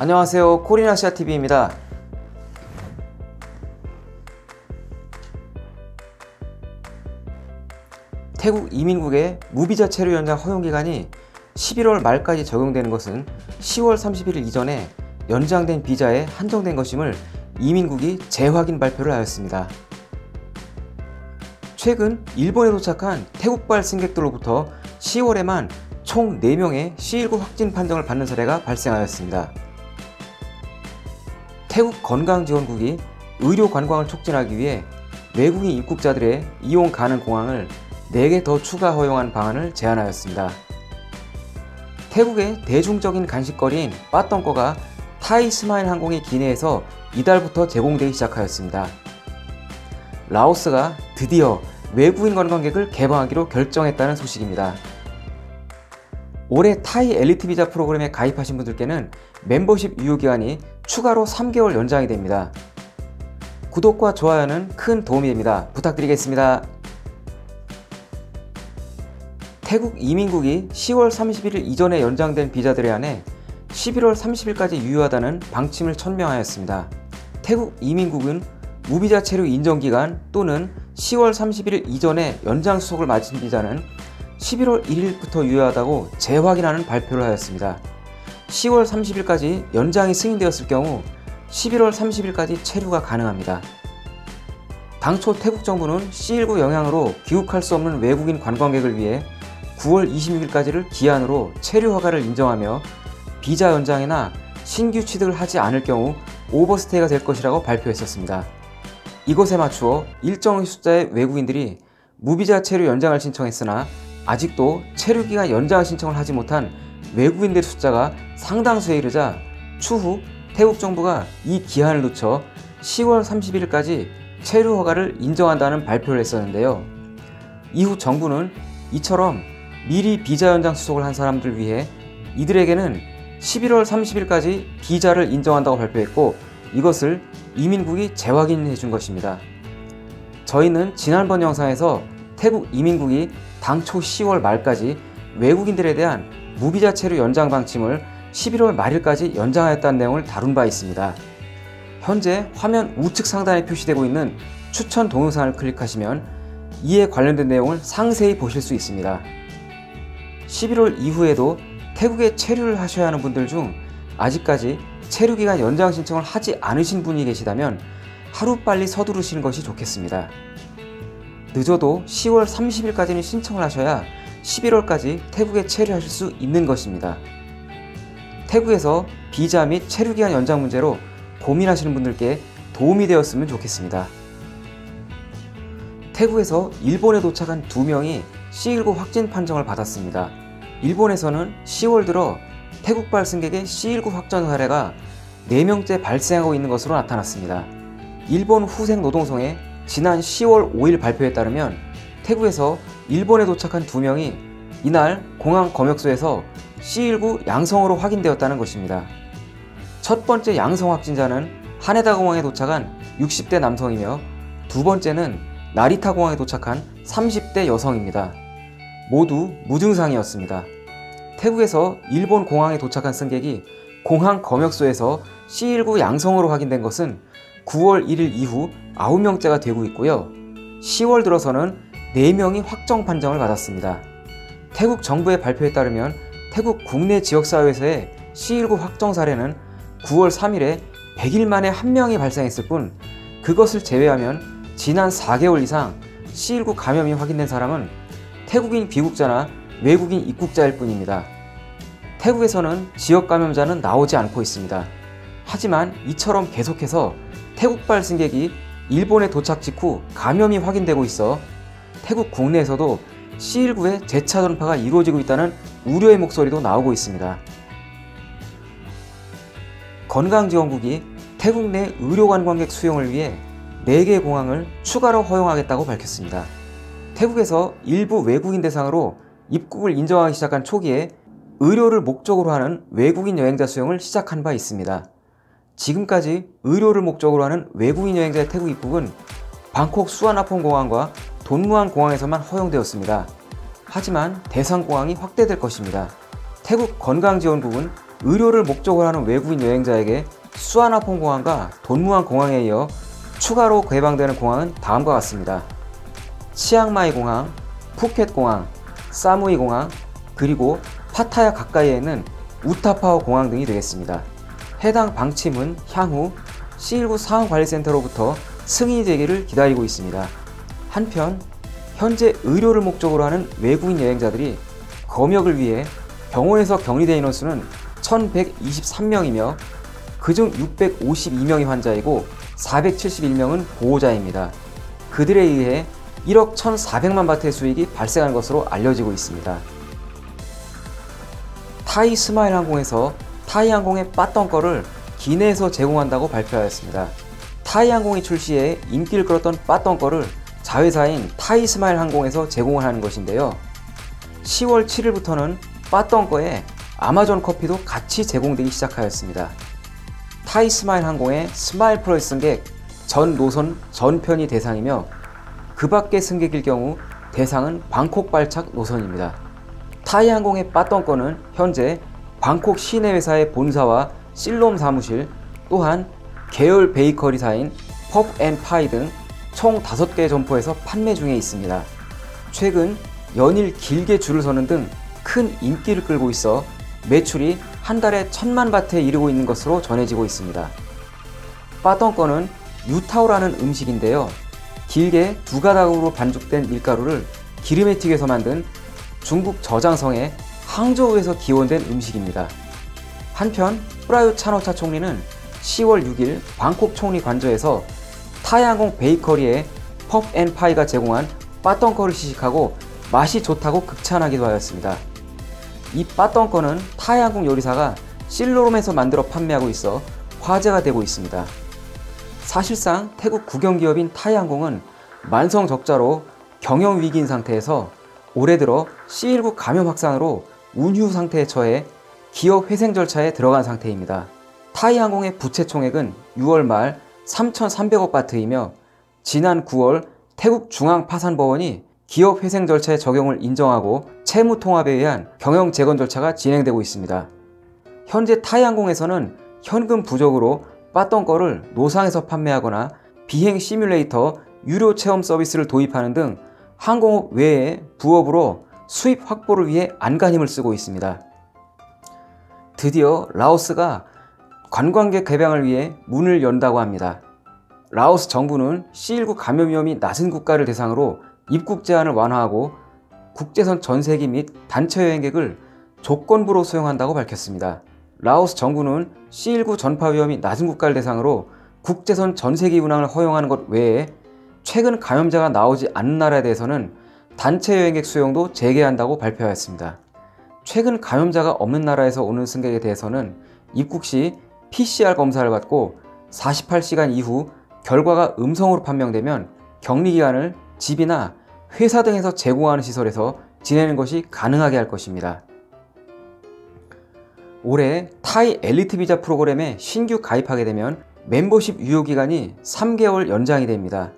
안녕하세요 코리나시아TV입니다 태국 이민국의 무비자 체류 연장 허용기간이 11월 말까지 적용되는 것은 10월 30일 이전에 연장된 비자에 한정된 것임을 이민국이 재확인 발표를 하였습니다. 최근 일본에 도착한 태국발 승객들로부터 10월에만 총 4명의 C19 확진 판정을 받는 사례가 발생하였습니다. 태국 건강지원국이 의료 관광을 촉진하기 위해 외국인 입국자들의 이용 가능 공항을 4개 더 추가 허용한 방안을 제안하였습니다. 태국의 대중적인 간식거리인 빠똥거가 타이 스마일 항공의 기내에서 이달부터 제공되기 시작하였습니다. 라오스가 드디어 외국인 관광객을 개방하기로 결정했다는 소식입니다. 올해 타이 엘리트 비자 프로그램에 가입하신 분들께는 멤버십 유효기간이 추가로 3개월 연장이 됩니다. 구독과 좋아요는 큰 도움이 됩니다. 부탁드리겠습니다. 태국 이민국이 10월 31일 이전에 연장된 비자들에 한해 11월 30일까지 유효하다는 방침을 천명하였습니다. 태국 이민국은 무비자 체류 인정기간 또는 10월 31일 이전에 연장 수속을 마친 비자는 11월 1일부터 유효하다고 재확인하는 발표를 하였습니다. 10월 30일까지 연장이 승인되었을 경우 11월 30일까지 체류가 가능합니다. 당초 태국 정부는 C19 영향으로 귀국할 수 없는 외국인 관광객을 위해 9월 26일까지를 기한으로 체류 허가를 인정하며 비자 연장이나 신규 취득을 하지 않을 경우 오버스테이가 될 것이라고 발표했었습니다. 이것에 맞추어 일정 숫자의 외국인들이 무비자 체류 연장을 신청했으나 아직도 체류 기간 연장 신청을 하지 못한 외국인들의 숫자가 상당수에 이르자 추후 태국 정부가 이 기한을 늦춰 10월 31일까지 체류 허가를 인정한다는 발표를 했었는데요. 이후 정부는 이처럼 미리 비자 연장 수속을 한 사람들 위해 이들에게는 11월 30일까지 비자를 인정한다고 발표했고 이것을 이민국이 재확인해 준 것입니다. 저희는 지난번 영상에서 태국 이민국이 당초 10월 말까지 외국인들에 대한 무비자 체류 연장 방침을 11월 말일까지 연장하였다는 내용을 다룬 바 있습니다. 현재 화면 우측 상단에 표시되고 있는 추천 동영상을 클릭하시면 이에 관련된 내용을 상세히 보실 수 있습니다. 11월 이후에도 태국에 체류를 하셔야 하는 분들 중 아직까지 체류기간 연장 신청을 하지 않으신 분이 계시다면 하루빨리 서두르시는 것이 좋겠습니다. 늦어도 10월 30일까지는 신청을 하셔야 11월까지 태국에 체류하실 수 있는 것입니다. 태국에서 비자 및 체류기간 연장 문제로 고민하시는 분들께 도움이 되었으면 좋겠습니다. 태국에서 일본에 도착한 두 명이 C19 확진 판정을 받았습니다. 일본에서는 10월 들어 태국발 승객의 C19 확전 사례가 4명째 발생하고 있는 것으로 나타났습니다. 일본 후생 노동성의 지난 10월 5일 발표에 따르면 태국에서 일본에 도착한 두 명이 이날 공항 검역소에서 C19 양성으로 확인되었다는 것입니다. 첫 번째 양성 확진자는 하네다 공항에 도착한 60대 남성이며 두 번째는 나리타 공항에 도착한 30대 여성입니다. 모두 무증상이었습니다. 태국에서 일본 공항에 도착한 승객이 공항 검역소에서 C19 양성으로 확인된 것은 9월 1일 이후 9명째가 되고 있고요. 10월 들어서는 4명이 확정 판정을 받았습니다. 태국 정부의 발표에 따르면 태국 국내 지역사회에서의 C19 확정 사례는 9월 3일에 100일 만에 한 명이 발생했을 뿐 그것을 제외하면 지난 4개월 이상 C19 감염이 확인된 사람은 태국인 귀국자나 외국인 입국자일 뿐입니다. 태국에서는 지역 감염자는 나오지 않고 있습니다. 하지만 이처럼 계속해서 태국발 승객이 일본에 도착 직후 감염이 확인되고 있어 태국 국내에서도 C19의 재차 전파가 이루어지고 있다는 우려의 목소리도 나오고 있습니다. 건강지원국이 태국 내 의료관광객 수용을 위해 4개 공항을 추가로 허용하겠다고 밝혔습니다. 태국에서 일부 외국인 대상으로 입국을 인정하기 시작한 초기에 의료를 목적으로 하는 외국인 여행자 수용을 시작한 바 있습니다. 지금까지 의료를 목적으로 하는 외국인 여행자의 태국 입국은 방콕 수완아폰 공항과 돈무안 공항에서만 허용되었습니다. 하지만 대상 공항이 확대될 것입니다. 태국 건강지원국은 의료를 목적으로 하는 외국인 여행자에게 수아나폰 공항과 돈무안 공항에 이어 추가로 개방되는 공항은 다음과 같습니다. 치앙마이 공항, 푸켓 공항, 사무이 공항, 그리고 파타야 가까이에 있는 우타파오 공항 등이 되겠습니다. 해당 방침은 향후 C19 상황관리센터로부터 승인이 되기를 기다리고 있습니다. 한편 현재 의료를 목적으로 하는 외국인 여행자들이 검역을 위해 병원에서 격리된 인원수는 1123명이며 그중 652명이 환자이고 471명은 보호자입니다. 그들에 의해 1억 1,400만 바트의 수익이 발생한 것으로 알려지고 있습니다. 타이 스마일 항공에서 타이 항공의 빠덩거를 기내에서 제공한다고 발표하였습니다. 타이 항공이 출시해 인기를 끌었던 빠덩거를 자회사인 타이 스마일 항공에서 제공을 하는 것인데요. 10월 7일부터는 빠덩거에 아마존 커피도 같이 제공되기 시작하였습니다. 타이 스마일 항공의 스마일 프로의 승객 전 노선 전편이 대상이며 그 밖의 승객일 경우 대상은 방콕 발착 노선입니다. 타이 항공의 빠덩거는 현재 방콕 시내 회사의 본사와 실롬 사무실 또한 계열 베이커리사인 펍앤파이 등 총 5개 점포에서 판매 중에 있습니다. 최근 연일 길게 줄을 서는 등 큰 인기를 끌고 있어 매출이 한 달에 천만 바트에 이르고 있는 것으로 전해지고 있습니다. 빠덩거는 유타오라는 음식인데요. 길게 두 가닥으로 반죽된 밀가루를 기름에 튀겨서 만든 중국 저장성의 항저우에서 기원된 음식입니다. 한편 프라유 차노차 총리는 10월 6일 방콕 총리 관저에서 타이항공 베이커리의 펍앤파이가 제공한 빠덩거를 시식하고 맛이 좋다고 극찬하기도 하였습니다. 이 빠덩거는 타이항공 요리사가 실로롬에서 만들어 판매하고 있어 화제가 되고 있습니다. 사실상 태국 국영기업인 타이항공은 만성 적자로 경영 위기인 상태에서 올해 들어 C19 감염 확산으로 운휴 상태에 처해 기업 회생 절차에 들어간 상태입니다. 타이항공의 부채 총액은 6월 말 3,300억 바트이며 지난 9월 태국 중앙파산법원이 기업 회생 절차의 적용을 인정하고 채무 통합에 의한 경영 재건 절차가 진행되고 있습니다. 현재 타이항공에서는 현금 부족으로 빠던 거를 노상에서 판매하거나 비행 시뮬레이터 유료 체험 서비스를 도입하는 등 항공업 외에 부업으로 수입 확보를 위해 안간힘을 쓰고 있습니다. 드디어 라오스가 관광객 개방을 위해 문을 연다고 합니다. 라오스 정부는 C19 감염 위험이 낮은 국가를 대상으로 입국 제한을 완화하고 국제선 전세기 및 단체 여행객을 조건부로 수용한다고 밝혔습니다. 라오스 정부는 C19 전파 위험이 낮은 국가를 대상으로 국제선 전세기 운항을 허용하는 것 외에 최근 감염자가 나오지 않는 나라에 대해서는 단체 여행객 수용도 재개한다고 발표하였습니다. 최근 감염자가 없는 나라에서 오는 승객에 대해서는 입국 시 PCR 검사를 받고 48시간 이후 결과가 음성으로 판명되면 격리 기간을 집이나 회사 등에서 제공하는 시설에서 지내는 것이 가능하게 할 것입니다. 올해 타이 엘리트 비자 프로그램에 신규 가입하게 되면 멤버십 유효 기간이 3개월 연장이 됩니다.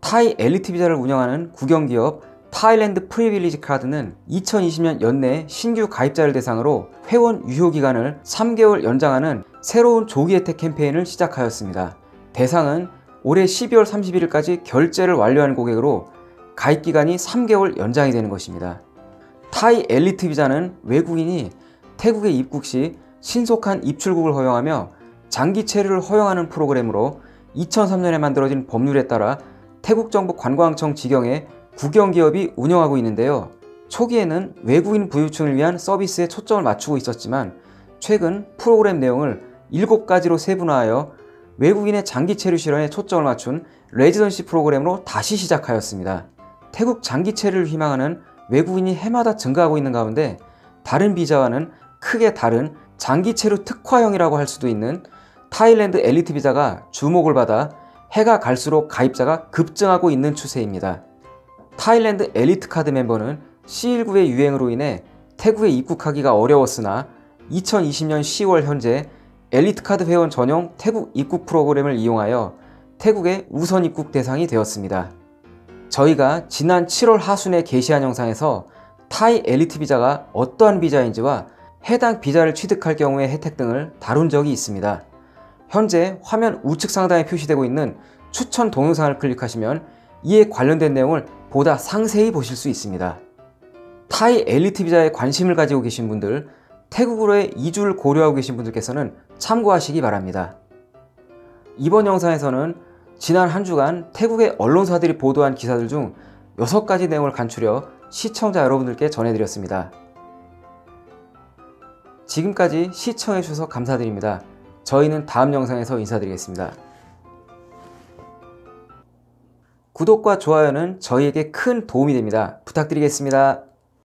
타이 엘리트 비자를 운영하는 국영기업 타일랜드 프리빌리지 카드는 2020년 연내 신규 가입자를 대상으로 회원 유효 기간을 3개월 연장하는 새로운 조기 혜택 캠페인을 시작하였습니다. 대상은 올해 12월 31일까지 결제를 완료한 고객으로 가입 기간이 3개월 연장이 되는 것입니다. 타이 엘리트 비자는 외국인이 태국에 입국 시 신속한 입출국을 허용하며 장기 체류를 허용하는 프로그램으로 2003년에 만들어진 법률에 따라 태국 정부 관광청 지경에 국영기업이 운영하고 있는데요. 초기에는 외국인 부유층을 위한 서비스에 초점을 맞추고 있었지만 최근 프로그램 내용을 7가지로 세분화하여 외국인의 장기 체류 실현에 초점을 맞춘 레지던시 프로그램으로 다시 시작하였습니다. 태국 장기 체류를 희망하는 외국인이 해마다 증가하고 있는 가운데 다른 비자와는 크게 다른 장기 체류 특화형이라고 할 수도 있는 타일랜드 엘리트 비자가 주목을 받아 해가 갈수록 가입자가 급증하고 있는 추세입니다. 타일랜드 엘리트 카드 멤버는 C19의 유행으로 인해 태국에 입국하기가 어려웠으나 2020년 10월 현재 엘리트 카드 회원 전용 태국 입국 프로그램을 이용하여 태국의 우선 입국 대상이 되었습니다. 저희가 지난 7월 하순에 게시한 영상에서 타이 엘리트 비자가 어떠한 비자인지와 해당 비자를 취득할 경우의 혜택 등을 다룬 적이 있습니다. 현재 화면 우측 상단에 표시되고 있는 추천 동영상을 클릭하시면 이에 관련된 내용을 보다 상세히 보실 수 있습니다. 타이 엘리트 비자에 관심을 가지고 계신 분들, 태국으로의 이주를 고려하고 계신 분들께서는 참고하시기 바랍니다. 이번 영상에서는 지난 한 주간 태국의 언론사들이 보도한 기사들 중 6가지 내용을 간추려 시청자 여러분들께 전해드렸습니다. 지금까지 시청해주셔서 감사드립니다. 저희는 다음 영상에서 인사드리겠습니다. 구독과 좋아요는 저희에게 큰 도움이 됩니다. 부탁드리겠습니다.